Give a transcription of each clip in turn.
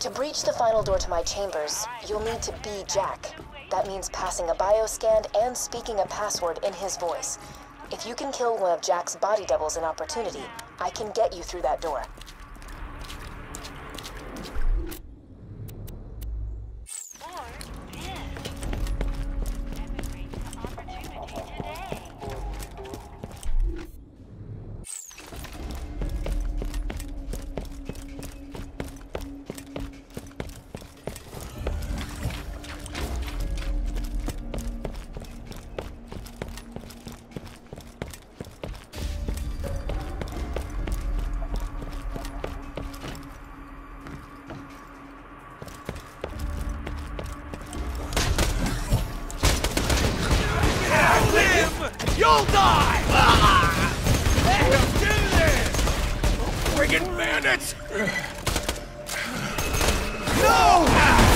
To breach the final door to my chambers, you'll need to be Jack. That means passing a bioscan and speaking a password in his voice. If you can kill one of Jack's body doubles in Opportunity, I can get you through that door. You'll die! Ah! Hey, do this! Friggin' bandits! No! Fuckers!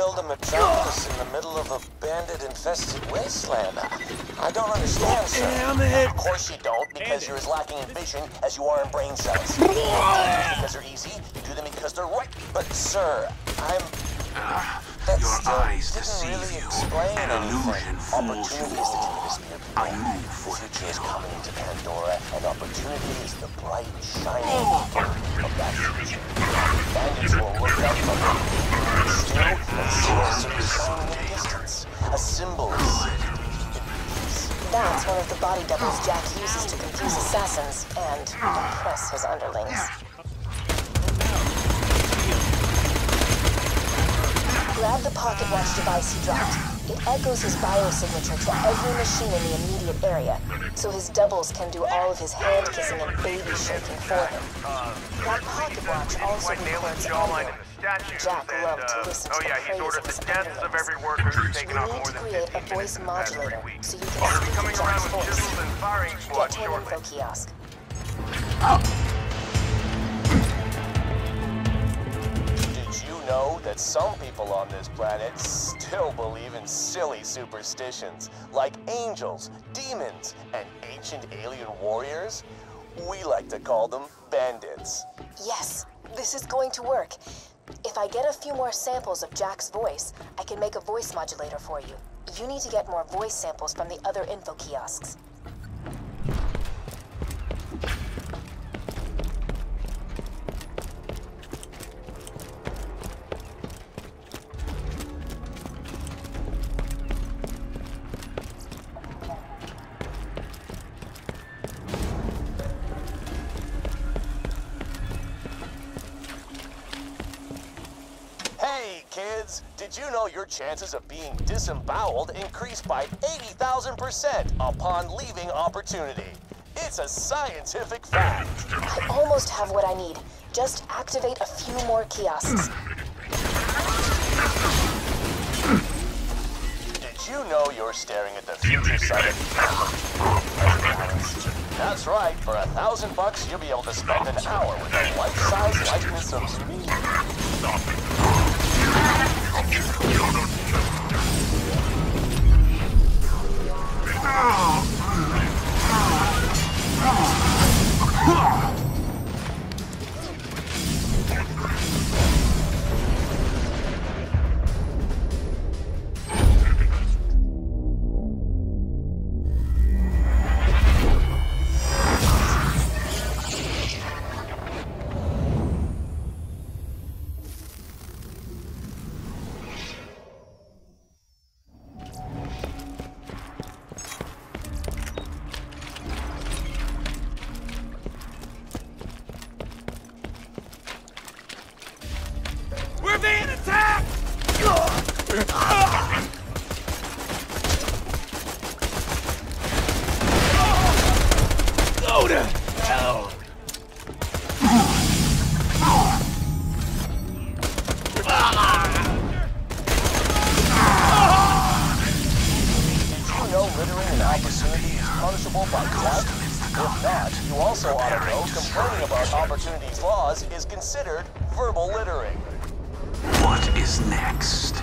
Build a metropolis in the middle of a bandit-infested wasteland? I don't understand, sir. Damn it! Of course you don't, because you're as lacking in vision as you are in brain cells. You do them because they're easy, you do them because they're right. But, sir, I'm... Ah, that Your eyes deceive really you. explain An illusion fools you Opportunity is the all. of the. I move for The the future is kill. coming to Pandora, and opportunity is the bright, shining oh, beacon of that future. Bandits will look up from a symbol. That's one of the body doubles Jack uses to confuse assassins and impress his underlings. Grab the pocket watch device he dropped. It echoes his biosignature to every machine in the immediate area, so his doubles can do all of his hand kissing and baby shaking for him. That pocket watch also records jawline audio. in the Jack and, loved to uh, listen oh to the yeah, praise of his deaths of underlings. every worker who's taken We off need more to than create 15 a voice minutes in the past three modulator so you can I'll speak to Jack's voice. chisels and firing Get squad to an info kiosk. Know that some people on this planet still believe in silly superstitions, like angels, demons, and ancient alien warriors? We like to call them bandits. Yes, this is going to work. If I get a few more samples of Jack's voice, I can make a voice modulator for you. You need to get more voice samples from the other info kiosks. Did you know your chances of being disemboweled increase by 80,000% upon leaving opportunity? It's a scientific fact. I almost have what I need. Just activate a few more kiosks. Did you know you're staring at the future of That's right. For a thousand bucks, you'll be able to spend an hour with a life-size likeness of me. About Opportunity's laws is considered verbal littering. What is next?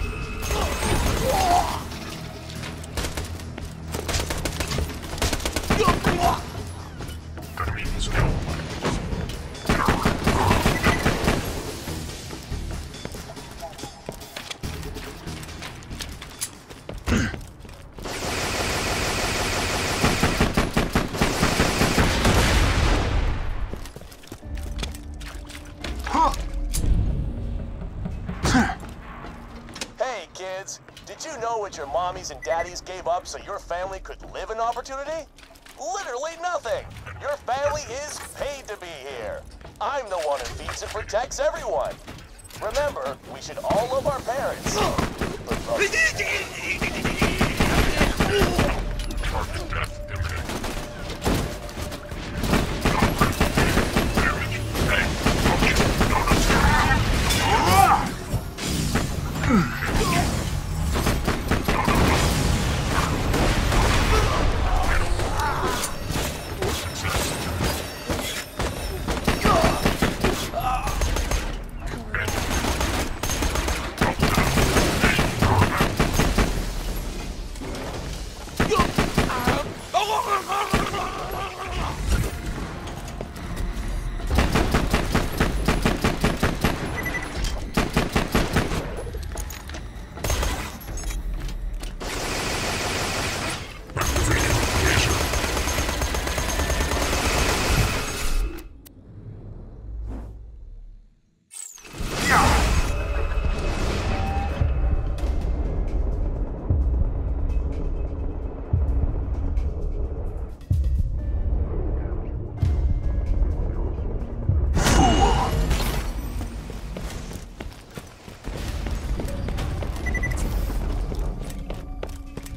What your mommies and daddies gave up so your family could live in opportunity? Literally nothing. Your family is paid to be here. I'm the one who feeds and protects everyone. Remember, we should all love our parents. But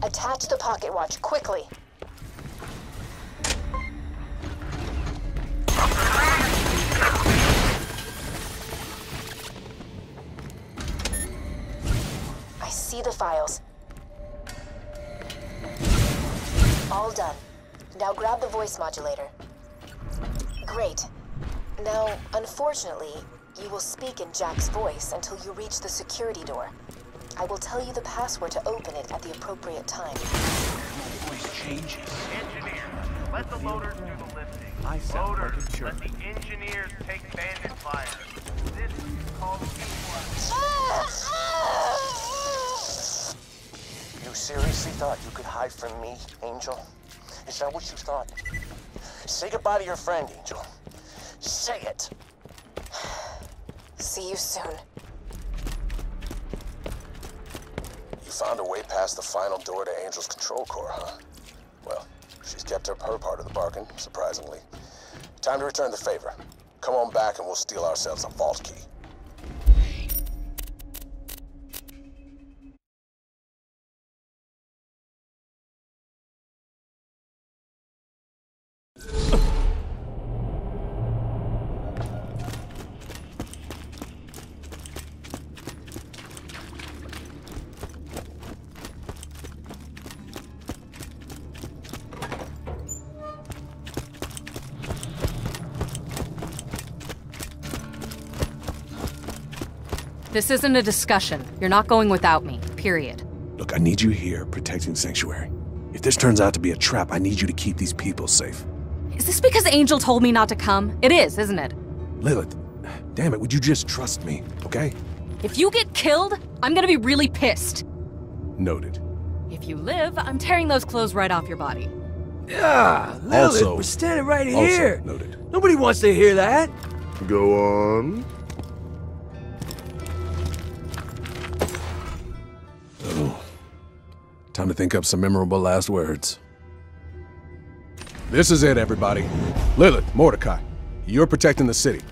Attach the pocket watch quickly. I see the files. All done. Now grab the voice modulator. Great. Now, unfortunately, you will speak in Jack's voice until you reach the security door. I will tell you the password to open it at the appropriate time. Voice changes. Engineers, let the loaders do the lifting. I sound like a loaders, jerk. let the engineers take bandit fire. This is called teamwork. Ah! Ah! You seriously thought you could hide from me, Angel? Is that what you thought? Say goodbye to your friend, Angel. Say it. See you soon. You found a way past the final door to Angel's control core, huh? Well, she's kept up her part of the bargain, surprisingly. Time to return the favor. Come on back and we'll steal ourselves a vault key. This isn't a discussion. You're not going without me, period. Look, I need you here protecting Sanctuary. If this turns out to be a trap, I need you to keep these people safe. Is this because Angel told me not to come? It is, isn't it? Lilith, damn it, would you just trust me, okay? If you get killed, I'm gonna be really pissed. Noted. If you live, I'm tearing those clothes right off your body. Ah, Lilith, Also- we're standing right Also here. noted. Nobody wants to hear that. Go on. Time to think up some memorable last words. This is it, everybody. Lilith, Mordecai, you're protecting the city.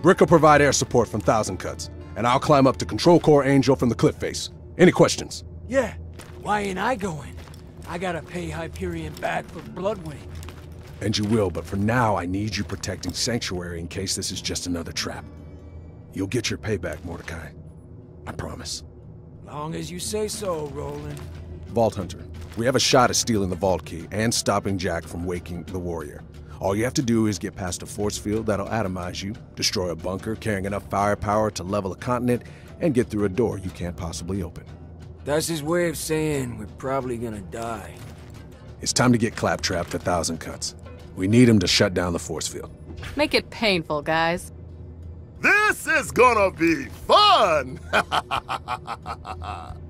Brick will provide air support from Thousand Cuts, and I'll climb up to Control Core Angel from the cliff face. Any questions? Yeah. Why ain't I going? I gotta pay Hyperion back for Bloodwing. And you will, but for now, I need you protecting Sanctuary in case this is just another trap. You'll get your payback, Mordecai. I promise. Long as you say so, Roland. Vault Hunter, we have a shot at stealing the vault key and stopping Jack from waking the warrior. All you have to do is get past a force field that'll atomize you, destroy a bunker carrying enough firepower to level a continent, and get through a door you can't possibly open. That's his way of saying we're probably gonna die. It's time to get Claptrap to Thousand Cuts. We need him to shut down the force field. Make it painful, guys. This is gonna be fun!